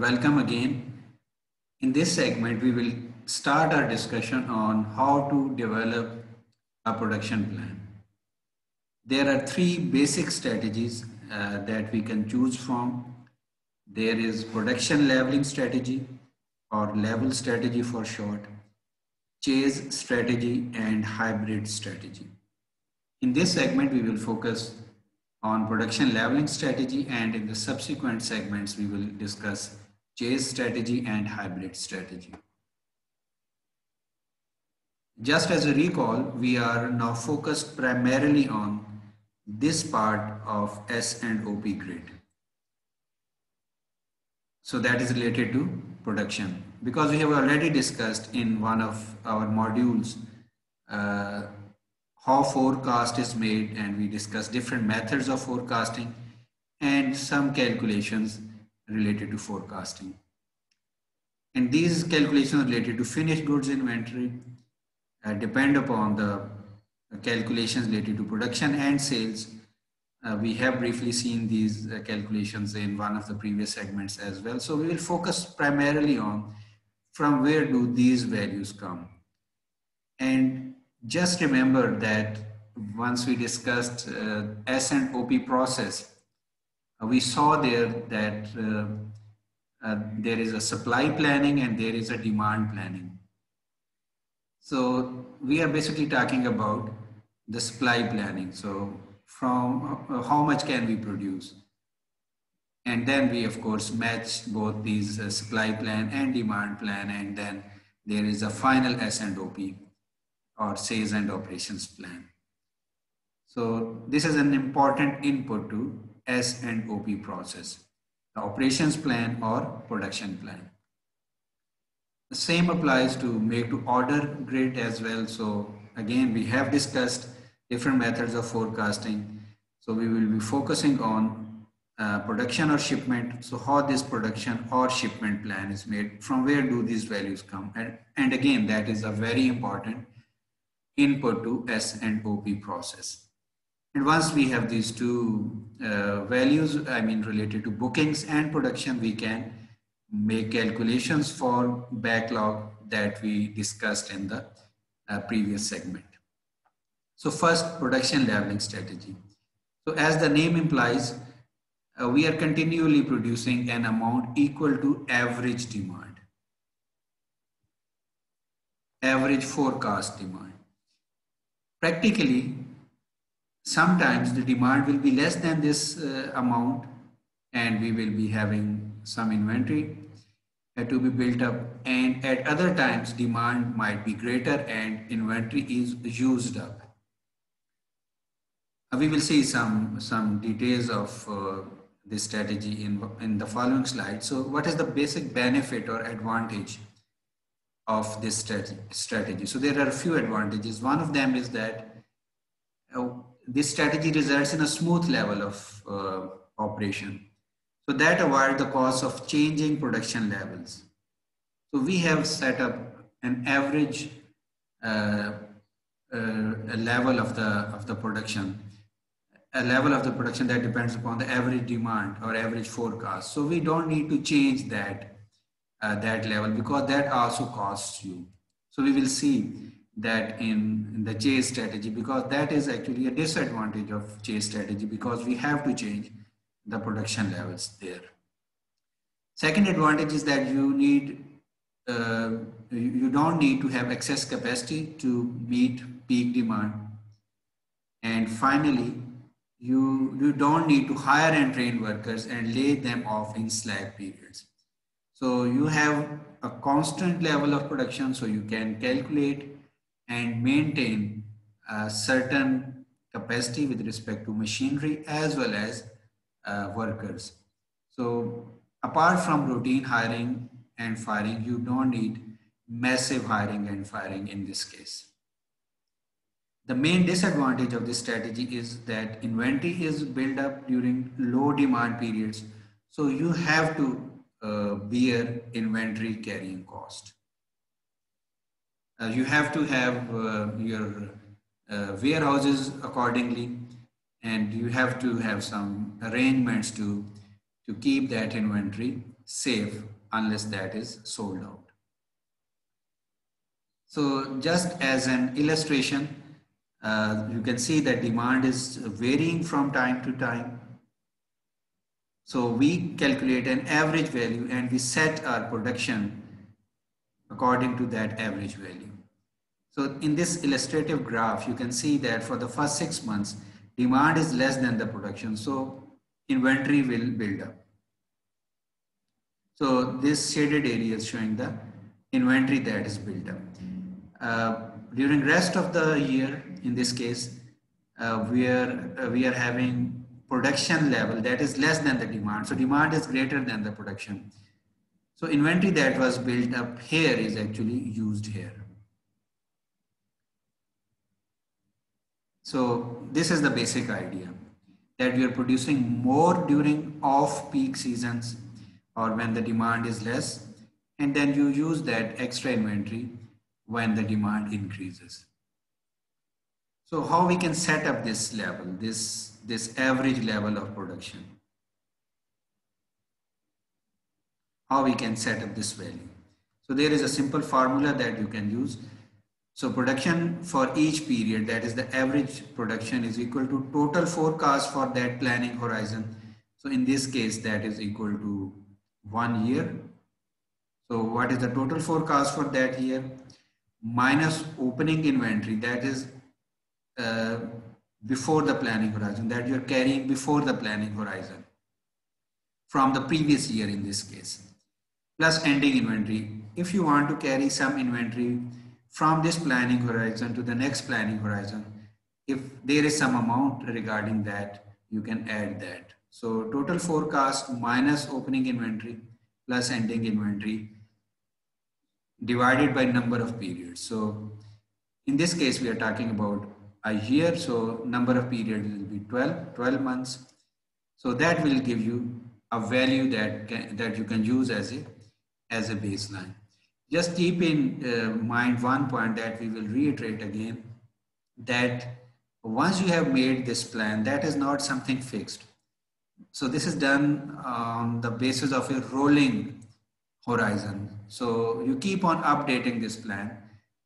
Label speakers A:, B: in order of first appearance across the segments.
A: Welcome again. In this segment, we will start our discussion on how to develop a production plan. There are three basic strategies uh, that we can choose from. There is production leveling strategy or level strategy for short, chase strategy and hybrid strategy. In this segment, we will focus on production leveling strategy and in the subsequent segments, we will discuss chase strategy and hybrid strategy. Just as a recall, we are now focused primarily on this part of S and OP grid. So that is related to production. Because we have already discussed in one of our modules uh, how forecast is made and we discussed different methods of forecasting and some calculations related to forecasting. And these calculations related to finished goods inventory uh, depend upon the calculations related to production and sales. Uh, we have briefly seen these uh, calculations in one of the previous segments as well. So we will focus primarily on from where do these values come. And just remember that once we discussed uh, S and OP process, we saw there that uh, uh, there is a supply planning and there is a demand planning. So we are basically talking about the supply planning. So from uh, how much can we produce? And then we of course match both these uh, supply plan and demand plan and then there is a final S and OP or sales and operations plan. So this is an important input to S and OP process, the operations plan or production plan. The same applies to make to order grid as well. So again, we have discussed different methods of forecasting. So we will be focusing on uh, production or shipment. So how this production or shipment plan is made, from where do these values come? And, and again, that is a very important input to S and OP process. And once we have these two uh, values, I mean related to bookings and production, we can make calculations for backlog that we discussed in the uh, previous segment. So first, production leveling strategy. So as the name implies, uh, we are continually producing an amount equal to average demand, average forecast demand. Practically, sometimes the demand will be less than this uh, amount and we will be having some inventory uh, to be built up and at other times demand might be greater and inventory is used up. Uh, we will see some, some details of uh, this strategy in, in the following slide. So what is the basic benefit or advantage of this strategy. So there are a few advantages. One of them is that uh, this strategy results in a smooth level of uh, operation. So that avoids the cost of changing production levels. So we have set up an average uh, uh, level of the of the production, a level of the production that depends upon the average demand or average forecast. So we don't need to change that uh, that level because that also costs you. So we will see that in, the chase strategy because that is actually a disadvantage of chase strategy because we have to change the production levels there. Second advantage is that you need uh, you don't need to have excess capacity to meet peak demand. And finally, you, you don't need to hire and train workers and lay them off in slack periods. So you have a constant level of production so you can calculate and maintain a certain capacity with respect to machinery as well as uh, workers. So apart from routine hiring and firing, you don't need massive hiring and firing in this case. The main disadvantage of this strategy is that inventory is built up during low demand periods. So you have to uh, bear inventory carrying cost. Uh, you have to have uh, your uh, warehouses accordingly and you have to have some arrangements to, to keep that inventory safe unless that is sold out. So just as an illustration, uh, you can see that demand is varying from time to time. So we calculate an average value and we set our production according to that average value. So in this illustrative graph, you can see that for the first six months, demand is less than the production. So inventory will build up. So this shaded area is showing the inventory that is built up. Uh, during rest of the year, in this case, uh, we are uh, we are having production level that is less than the demand. So demand is greater than the production. So inventory that was built up here is actually used here. So this is the basic idea that we are producing more during off peak seasons or when the demand is less and then you use that extra inventory when the demand increases. So how we can set up this level, this, this average level of production. How we can set up this value. So there is a simple formula that you can use. So production for each period, that is the average production is equal to total forecast for that planning horizon. So in this case, that is equal to one year. So what is the total forecast for that year? minus opening inventory that is uh, before the planning horizon that you're carrying before the planning horizon from the previous year in this case plus ending inventory if you want to carry some inventory from this planning horizon to the next planning horizon if there is some amount regarding that you can add that so total forecast minus opening inventory plus ending inventory divided by number of periods. So in this case, we are talking about a year. So number of periods will be 12, 12 months. So that will give you a value that, can, that you can use as a, as a baseline. Just keep in uh, mind one point that we will reiterate again, that once you have made this plan, that is not something fixed. So this is done on the basis of a rolling horizon. So you keep on updating this plan,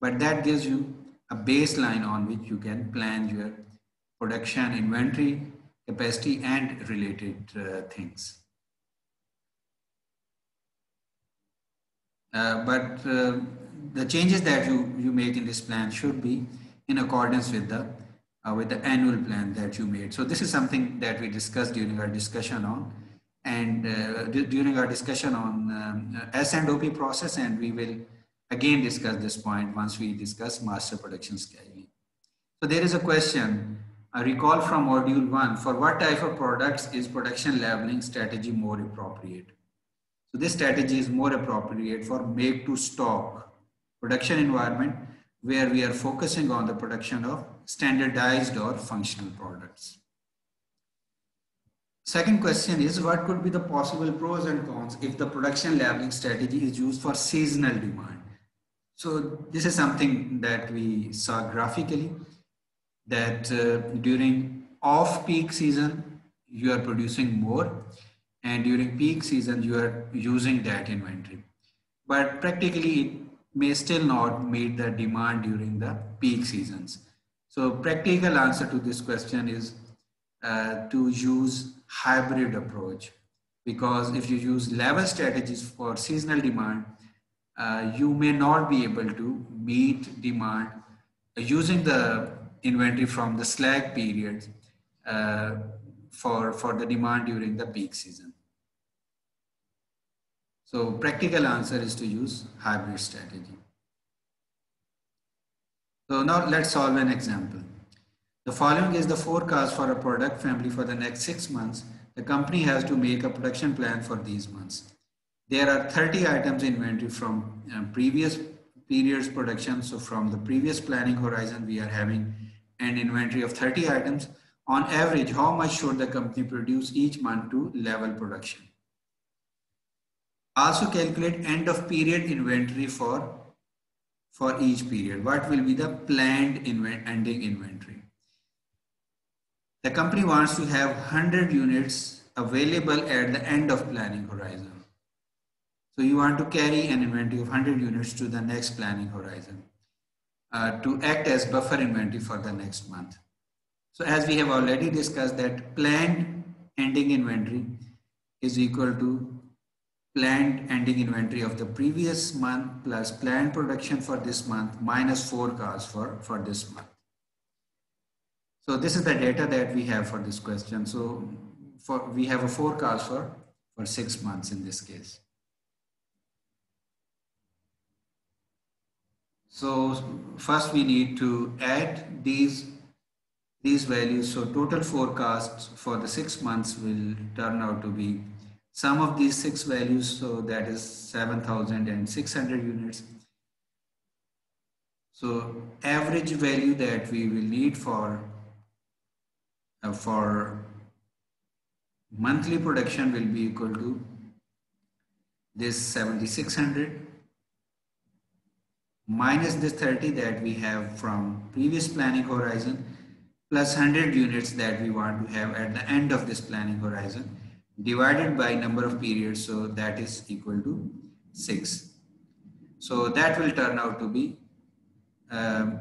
A: but that gives you a baseline on which you can plan your production, inventory, capacity, and related uh, things. Uh, but uh, the changes that you, you make in this plan should be in accordance with the uh, with the annual plan that you made. So this is something that we discussed during our discussion on and uh, during our discussion on um, S and OP process, and we will again discuss this point once we discuss master production scheduling. So there is a question, I recall from module one, for what type of products is production leveling strategy more appropriate? So this strategy is more appropriate for make to stock production environment where we are focusing on the production of standardized or functional products. Second question is what could be the possible pros and cons if the production leveling strategy is used for seasonal demand? So this is something that we saw graphically that uh, during off peak season, you are producing more and during peak season, you are using that inventory. But practically it may still not meet the demand during the peak seasons. So practical answer to this question is uh, to use hybrid approach because if you use level strategies for seasonal demand, uh, you may not be able to meet demand using the inventory from the slack periods uh, for, for the demand during the peak season. So practical answer is to use hybrid strategy. So now let's solve an example. The following is the forecast for a product family for the next six months. The company has to make a production plan for these months. There are 30 items inventory from uh, previous periods production. So from the previous planning horizon, we are having an inventory of 30 items. On average, how much should the company produce each month to level production? Also calculate end of period inventory for, for each period. What will be the planned ending inventory? The company wants to have 100 units available at the end of planning horizon. So you want to carry an inventory of 100 units to the next planning horizon uh, to act as buffer inventory for the next month. So as we have already discussed that planned ending inventory is equal to planned ending inventory of the previous month plus planned production for this month minus forecast for, for this month. So this is the data that we have for this question. So for we have a forecast for, for six months in this case. So first we need to add these these values. So total forecasts for the six months will turn out to be sum of these six values. So that is 7,600 units. So average value that we will need for uh, for monthly production will be equal to this 7600 minus this 30 that we have from previous planning horizon plus 100 units that we want to have at the end of this planning horizon divided by number of periods so that is equal to 6 so that will turn out to be um,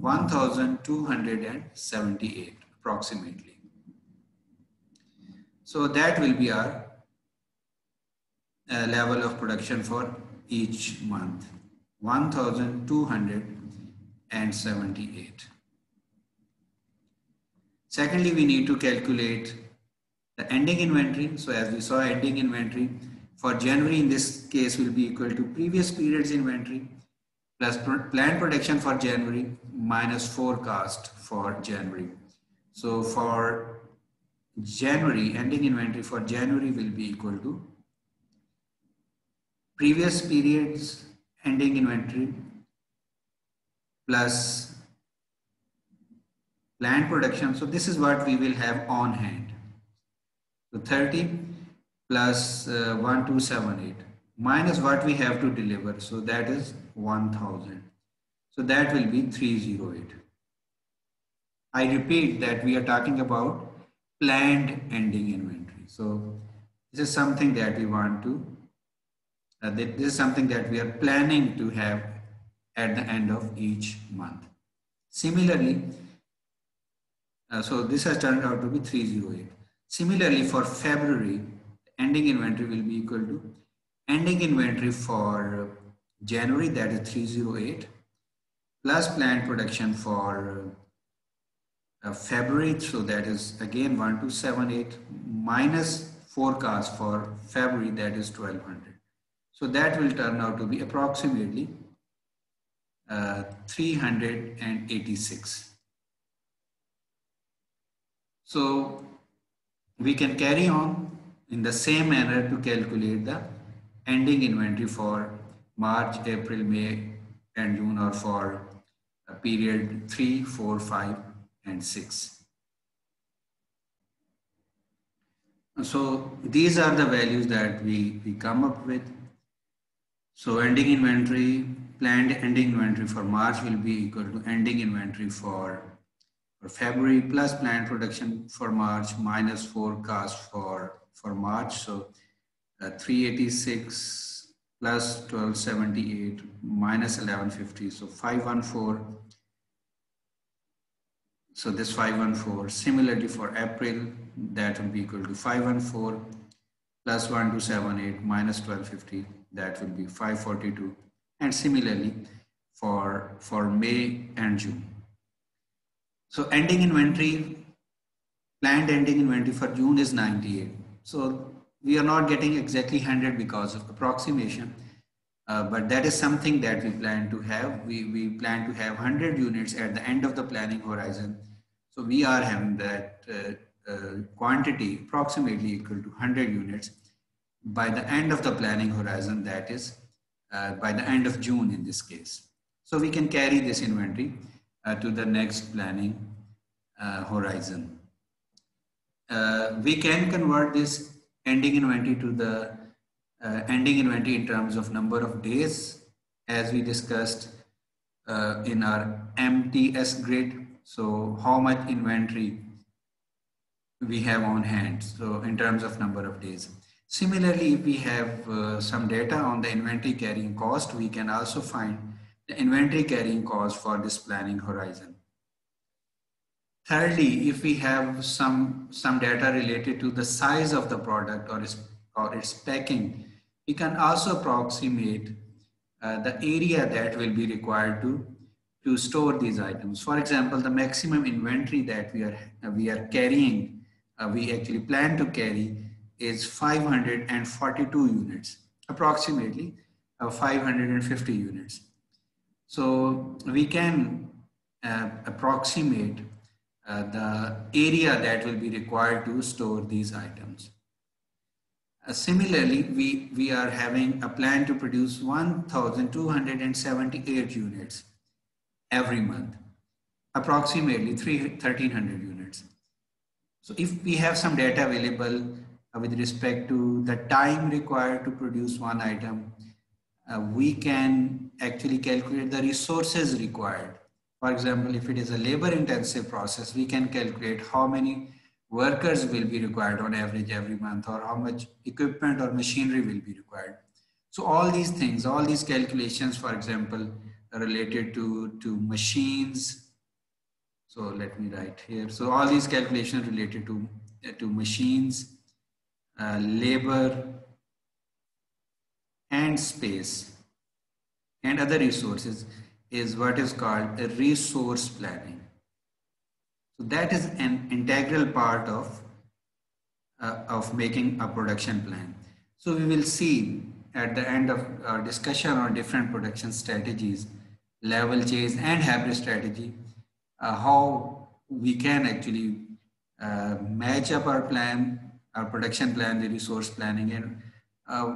A: 1278 approximately so that will be our uh, level of production for each month, 1278. Secondly, we need to calculate the ending inventory. So as we saw ending inventory for January in this case will be equal to previous periods inventory plus planned production for January minus forecast for January. So for January, ending inventory for January will be equal to previous periods ending inventory plus planned production. So this is what we will have on hand. So 30 plus, uh, 1278 minus what we have to deliver. So that is 1000. So that will be 308. I repeat that we are talking about planned ending inventory. So this is something that we want to, uh, this is something that we are planning to have at the end of each month. Similarly, uh, so this has turned out to be 308. Similarly, for February, ending inventory will be equal to ending inventory for January, that is 308, plus planned production for uh, February, so that is again 1278 minus forecast for February, that is 1200. So that will turn out to be approximately uh, 386. So we can carry on in the same manner to calculate the ending inventory for March, April, May, and June or for period 3, 4, 5, and 6. So these are the values that we, we come up with. So ending inventory, planned ending inventory for March will be equal to ending inventory for, for February plus planned production for March minus forecast for, for March. So uh, 386 plus 1278 minus 1150. So 514 so this 514, similarly for April, that will be equal to 514 plus 1278 minus 1250, that will be 542. And similarly for, for May and June. So ending inventory, planned ending inventory for June is 98. So we are not getting exactly 100 because of approximation. Uh, but that is something that we plan to have. We, we plan to have 100 units at the end of the planning horizon so we are having that uh, uh, quantity approximately equal to 100 units by the end of the planning horizon, that is uh, by the end of June in this case. So we can carry this inventory to the next planning uh, horizon. Uh, we can convert this ending inventory to the ending inventory in terms of number of days as we discussed in our MTS grid so how much inventory we have on hand. So in terms of number of days. Similarly, if we have uh, some data on the inventory carrying cost, we can also find the inventory carrying cost for this planning horizon. Thirdly, if we have some, some data related to the size of the product or its, or its packing, we can also approximate uh, the area that will be required to, to store these items. For example, the maximum inventory that we are, uh, we are carrying, uh, we actually plan to carry is 542 units, approximately uh, 550 units. So we can uh, approximate uh, the area that will be required to store these items. Uh, similarly, we, we are having a plan to produce 1,278 units every month, approximately 1,300 units. So if we have some data available uh, with respect to the time required to produce one item, uh, we can actually calculate the resources required. For example, if it is a labor intensive process, we can calculate how many workers will be required on average every month or how much equipment or machinery will be required. So all these things, all these calculations, for example, related to, to machines. So let me write here. So all these calculations related to, to machines, uh, labor, space and other resources is what is called a resource planning. So that is an integral part of, uh, of making a production plan. So we will see at the end of our discussion on different production strategies, level chase and hybrid strategy, uh, how we can actually uh, match up our plan, our production plan, the resource planning, and uh,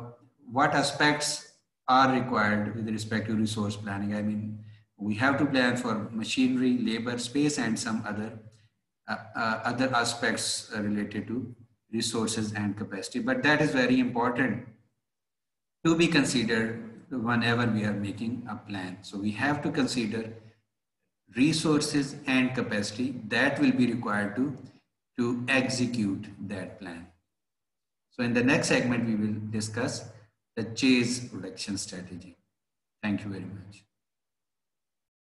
A: what aspects are required with respect to resource planning. I mean, we have to plan for machinery, labor, space, and some other uh, uh, other aspects related to resources and capacity. But that is very important to be considered whenever we are making a plan. So we have to consider resources and capacity that will be required to, to execute that plan. So in the next segment, we will discuss the chase production strategy. Thank you very much.